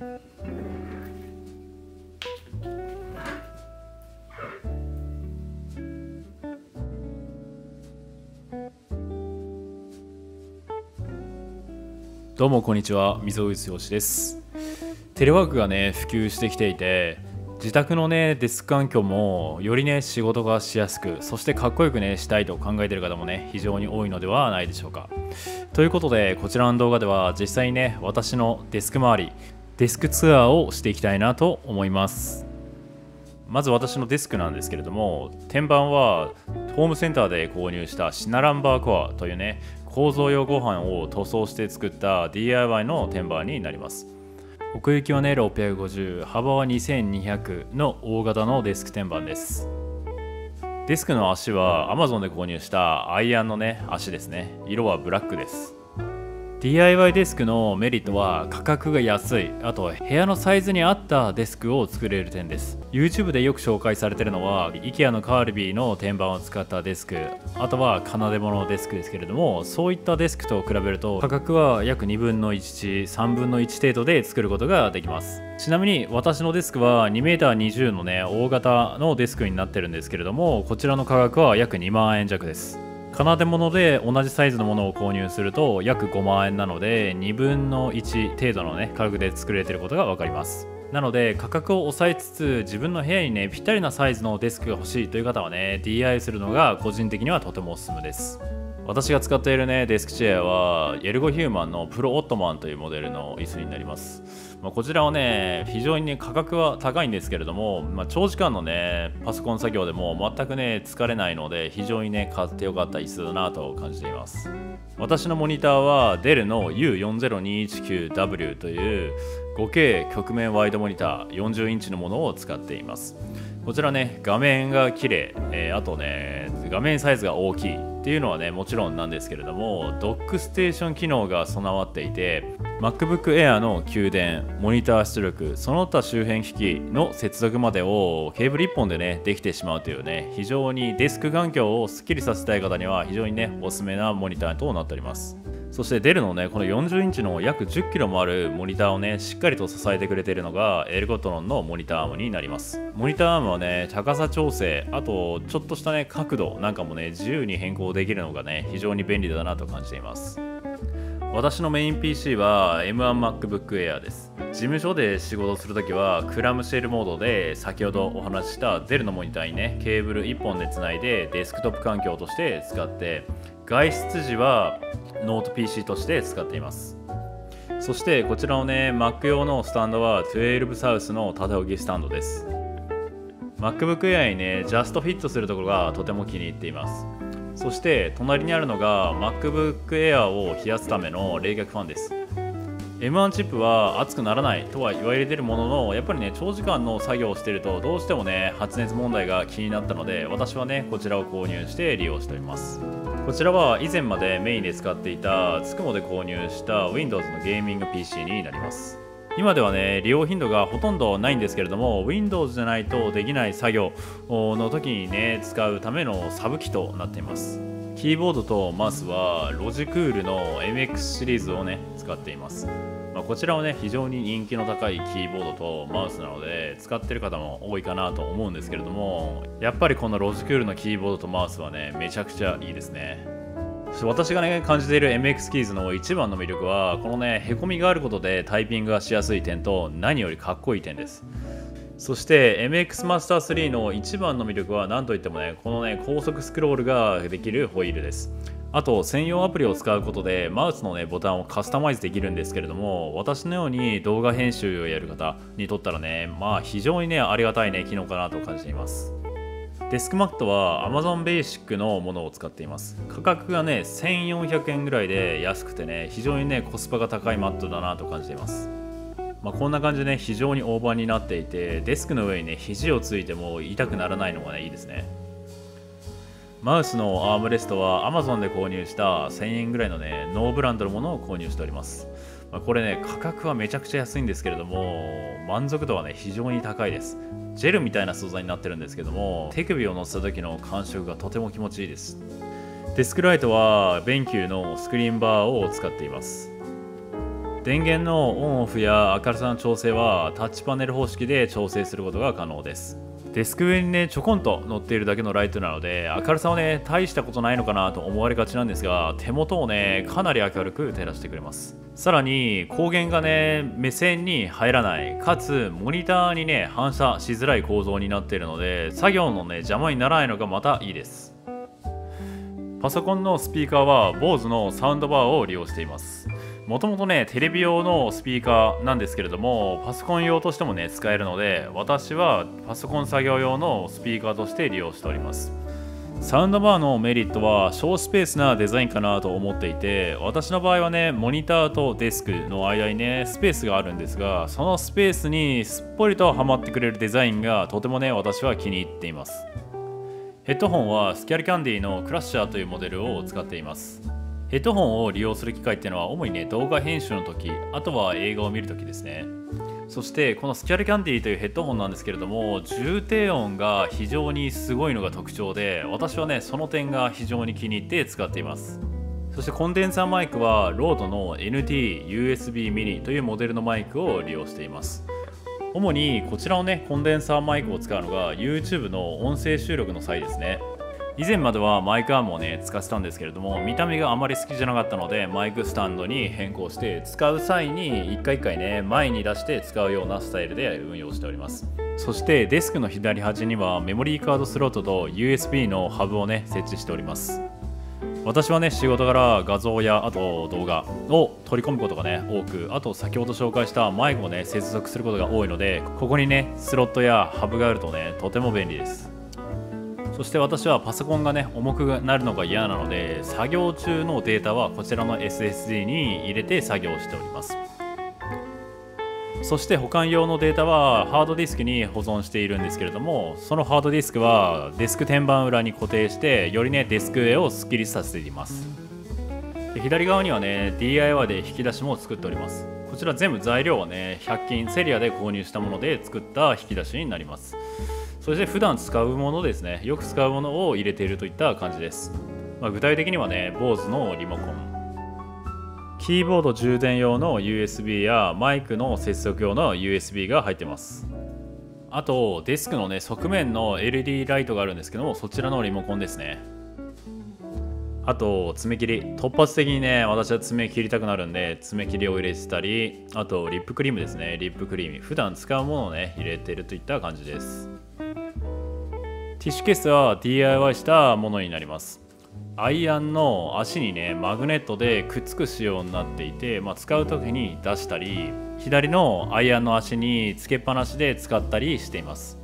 どうもこんにちは溝口よしです。テレワークがね普及してきていて自宅のねデスク環境もよりね仕事がしやすくそしてかっこよくねしたいと考えている方もね非常に多いのではないでしょうか。ということでこちらの動画では実際にね私のデスク周りデスクツアーをしていきたいなと思います。まず私のデスクなんですけれども天板はホームセンターで購入したシナランバーコアというね構造用ご飯を塗装して作った DIY の天板になります。奥行きはね650幅は2200の大型のデスク天板です。デスクの足は Amazon で購入したアイアンのね足ですね。色はブラックです。DIY デスクのメリットは価格が安い。あと部屋のサイズに合ったデスクを作れる点です。YouTube でよく紹介されてるのは IKEA のカールビーの天板を使ったデスク。あとは奏で物のデスクですけれどもそういったデスクと比べると価格は約2分の13分の1程度で作ることができます。ちなみに私のデスクは 2m20 のね大型のデスクになってるんですけれどもこちらの価格は約2万円弱です。奏で物で同じサイズのものを購入すると約5万円なので2分の1程度のね価格で作れてることが分かります。なので価格を抑えつつ自分の部屋にねぴったりなサイズのデスクが欲しいという方はね DI するのが個人的にはとてもおすすめです。私が使っているねデスクチェアはエルゴヒューマンのプロオットマンというモデルの椅子になります。まあ、こちらはね非常にね価格は高いんですけれども、まあ、長時間のねパソコン作業でも全くね疲れないので非常にね買ってよかった椅子だなと感じています。私のモニターはデルの U40219W という 5K 曲面ワイドモニター40インチのものを使っています。こちらね画面が綺麗、えー、あとね画面サイズが大きいっていうのはねもちろんなんですけれどもドックステーション機能が備わっていて MacBook Air の給電モニター出力その他周辺機器の接続までをケーブル1本でねできてしまうというね非常にデスク環境をスッキリさせたい方には非常にねおすすめなモニターとなっております。そして Dell のねこの40インチの約10キロもあるモニターをねしっかりと支えてくれているのが Ergotron のモニターアームになります。モニターアームはね高さ調整あとちょっとしたね角度なんかもね自由に変更できるのがね非常に便利だなと感じています。私のメイン PC は M1MacBook Air です。事務所で仕事するときはクラムシェルモードで先ほどお話しした Dell のモニターにねケーブル1本でつないでデスクトップ環境として使って外出時はノート PC として使っています。そしてこちらのね Mac 用のスタンドは12サウスの縦置きスタンドです。MacBook Air にねジャストフィットするところがとても気に入っています。そして隣にあるのが MacBook Air を冷やすための冷却ファンです。M1 チップは熱くならないとは言われているもののやっぱりね長時間の作業をしているとどうしてもね発熱問題が気になったので私はねこちらを購入して利用しております。こちらは以前までメインで使っていたつくもで購入した Windows のゲーミング PC になります。今ではね利用頻度がほとんどないんですけれども Windows じゃないとできない作業の時にね使うためのサブ機となっています。キーボードとマウスはロジクールの MX シリーズをね使っています、まあ、こちらはね非常に人気の高いキーボードとマウスなので使ってる方も多いかなと思うんですけれどもやっぱりこのロジクールのキーボードとマウスはねめちゃくちゃいいですね。私がね感じている MX キーズの一番の魅力はこのねへこみがあることでタイピングがしやすい点と何よりかっこいい点です。そして MX マスター3の一番の魅力は何といってもねこのね高速スクロールができるホイールです。あと専用アプリを使うことでマウスのねボタンをカスタマイズできるんですけれども私のように動画編集をやる方にとったらねまあ非常にねありがたいね機能かなと感じています。デスクマットは Amazon Basic のものを使っています。価格がね1400円ぐらいで安くてね非常にねコスパが高いマットだなと感じています。まあ、こんな感じでね非常に大判になっていてデスクの上にね肘をついても痛くならないのがねいいですね。マウスのアームレストは Amazon で購入した1000円ぐらいのねノーブランドのものを購入しております、まあ、これね価格はめちゃくちゃ安いんですけれども満足度はね非常に高いです。ジェルみたいな素材になってるんですけども手首を乗せた時の感触がとても気持ちいいです。デスクライトは BenQ のスクリーンバーを使っています。電源のオンオフや明るさの調整はタッチパネル方式で調整することが可能です。デスク上にねちょこんと乗っているだけのライトなので明るさはね大したことないのかなと思われがちなんですが手元をねかなり明るく照らしてくれます。さらに光源がね目線に入らないかつモニターにね反射しづらい構造になっているので作業のね邪魔にならないのがまたいいです。パソコンのスピーカーは BOSE のサウンドバーを利用しています。もともとねテレビ用のスピーカーなんですけれどもパソコン用としてもね使えるので私はパソコン作業用のスピーカーとして利用しております。サウンドバーのメリットは小スペースなデザインかなと思っていて私の場合はねモニターとデスクの間にねスペースがあるんですがそのスペースにすっぽりとはまってくれるデザインがとてもね私は気に入っています。ヘッドホンはスキャルキャンディのクラッシャーというモデルを使っています。ヘッドホンを利用する機会っていうのは主にね動画編集の時あとは映画を見る時ですね。そしてこのスキャルキャンディーというヘッドホンなんですけれども重低音が非常にすごいのが特徴で私はねその点が非常に気に入って使っています。そしてコンデンサーマイクはロードの NT-USB mini というモデルのマイクを利用しています。主にこちらのねコンデンサーマイクを使うのが YouTube の音声収録の際ですね。以前まではマイクアームをね使ってたんですけれども見た目があまり好きじゃなかったのでマイクスタンドに変更して使う際に一回一回ね前に出して使うようなスタイルで運用しております。そしてデスクの左端にはメモリーカードスロットと USB のハブをね設置しております。私はね仕事柄画像やあと動画を取り込むことがね多くあと先ほど紹介したマイクをね接続することが多いのでここにねスロットやハブがあるとねとても便利です。そして私はパソコンがね重くなるのが嫌なので作業中のデータはこちらの SSD に入れて作業しております。そして保管用のデータはハードディスクに保存しているんですけれどもそのハードディスクはデスク天板裏に固定してよりねデスク上をスッキリさせています。で左側にはね DIY で引き出しも作っております。こちら全部材料はね100均セリアで購入したもので作った引き出しになります。そして普段使うものですね。よく使うものを入れているといった感じです、まあ、具体的にはね BOSE のリモコン。キーボード充電用の USB やマイクの接続用の USB が入ってます。あとデスクのね側面の LED ライトがあるんですけどもそちらのリモコンですね。あと爪切り。突発的にね私は爪切りたくなるんで爪切りを入れてたりあとリップクリームですね。リップクリーム。普段使うものをね入れてるといった感じです。ティッシュケースは DIY したものになります。アイアンの足にねマグネットでくっつく仕様になっていて、まあ、使う時に出したり左のアイアンの足につけっぱなしで使ったりしています。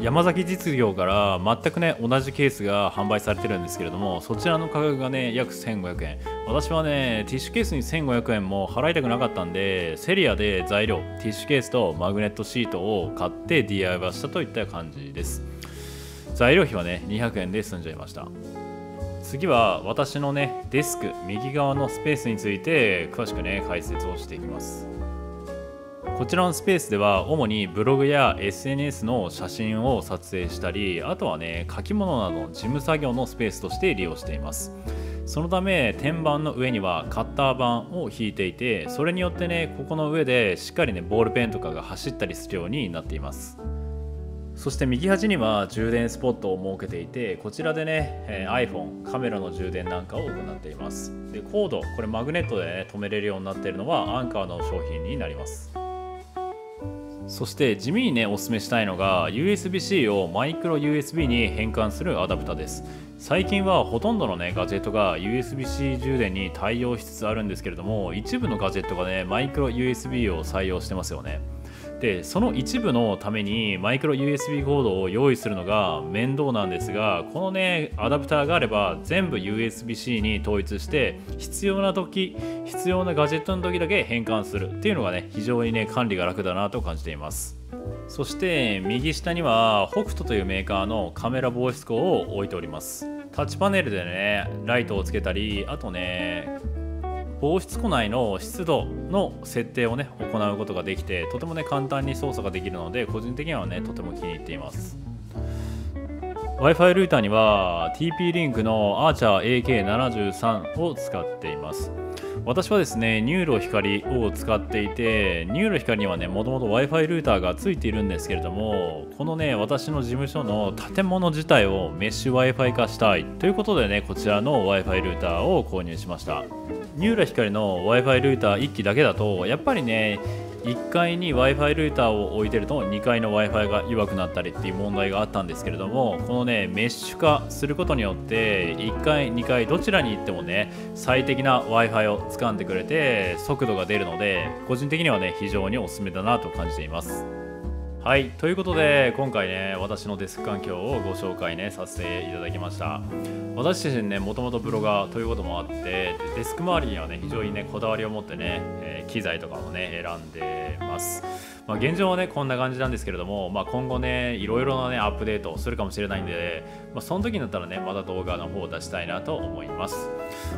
山崎実業から全くね同じケースが販売されてるんですけれどもそちらの価格がね約1500円。私はねティッシュケースに1500円も払いたくなかったんでセリアで材料ティッシュケースとマグネットシートを買って DIY したといった感じです。材料費はね200円で済んじゃいました。次は私のねデスク右側のスペースについて詳しくね解説をしていきます。こちらのスペースでは主にブログや SNS の写真を撮影したりあとはね書き物などの事務作業のスペースとして利用しています。そのため天板の上にはカッター板を引いていてそれによってねここの上でしっかりねボールペンとかが走ったりするようになっています。そして右端には充電スポットを設けていてこちらでね、え iPhone カメラの充電なんかを行っています。でコードこれマグネットで、ね、止めれるようになっているのはアンカーの商品になります。そして地味にねおすすめしたいのが USB-C をマイクロ USB に変換するアダプタです。最近はほとんどのねガジェットが USB-C 充電に対応しつつあるんですけれども一部のガジェットがねマイクロ USB を採用してますよね。でその一部のためにマイクロ USB コードを用意するのが面倒なんですがこのねアダプターがあれば全部 USB-C に統一して必要な時必要なガジェットの時だけ変換するっていうのがね非常にね管理が楽だなと感じています。そして右下には北斗というメーカーのカメラ防湿庫を置いております。タッチパネルでねライトをつけたりあとね防湿庫内の湿度の設定をね行うことができてとてもね簡単に操作ができるので個人的にはねとても気に入っています Wi-Fi ルーターには TP リンクの Archer AX73 を使っています私はですね、 NURO 光を使っていて、 NURO 光にはね、もともと Wi-Fi ルーターがついているんですけれども、このね、私の事務所の建物自体をメッシュ Wi-Fi 化したいということでね、こちらの Wi-Fi ルーターを購入しました。NURO 光の Wi-Fi ルーター1機だけだと、やっぱりね、1階に w i f i ルーターを置いてると2階の w i f i が弱くなったりっていう問題があったんですけれどもこのねメッシュ化することによって1階2階どちらに行ってもね最適な w i f i を掴んでくれて速度が出るので個人的にはね非常におすすめだなと感じています。はいということで今回ね私のデスク環境をご紹介ねさせていただきました。私自身ねもともとブロガーということもあってデスク周りにはね非常にねこだわりを持ってね、えー、機材とかもね選んでます。まあ、現状はねこんな感じなんですけれども、まあ、今後ねいろいろなねアップデートをするかもしれないんで、まあ、その時になったらねまた動画の方を出したいなと思います、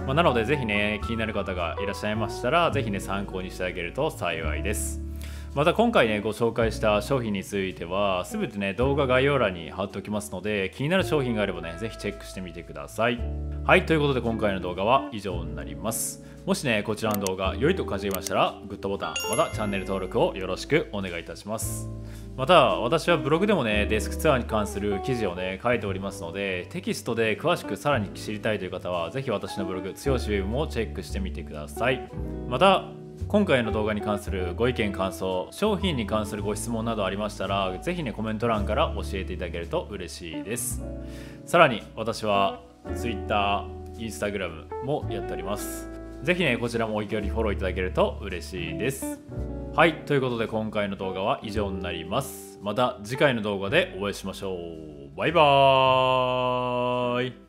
まなのでぜひね気になる方がいらっしゃいましたらぜひね参考にしてあげると幸いです。また今回ねご紹介した商品については全てね動画概要欄に貼っておきますので気になる商品があればねぜひチェックしてみてください。はいということで今回の動画は以上になります。もしねこちらの動画良いと感じましたらグッドボタンまたチャンネル登録をよろしくお願いいたします。また私はブログでもねデスクツアーに関する記事をね書いておりますのでテキストで詳しくさらに知りたいという方はぜひ私のブログ強しウェブもチェックしてみてください。また今回の動画に関するご意見感想商品に関するご質問などありましたら是非ねコメント欄から教えていただけると嬉しいです。さらに私は Twitter、Instagram もやっております。是非ねこちらもお気軽にフォローいただけると嬉しいです。はいということで今回の動画は以上になります。また次回の動画でお会いしましょう。バイバーイ。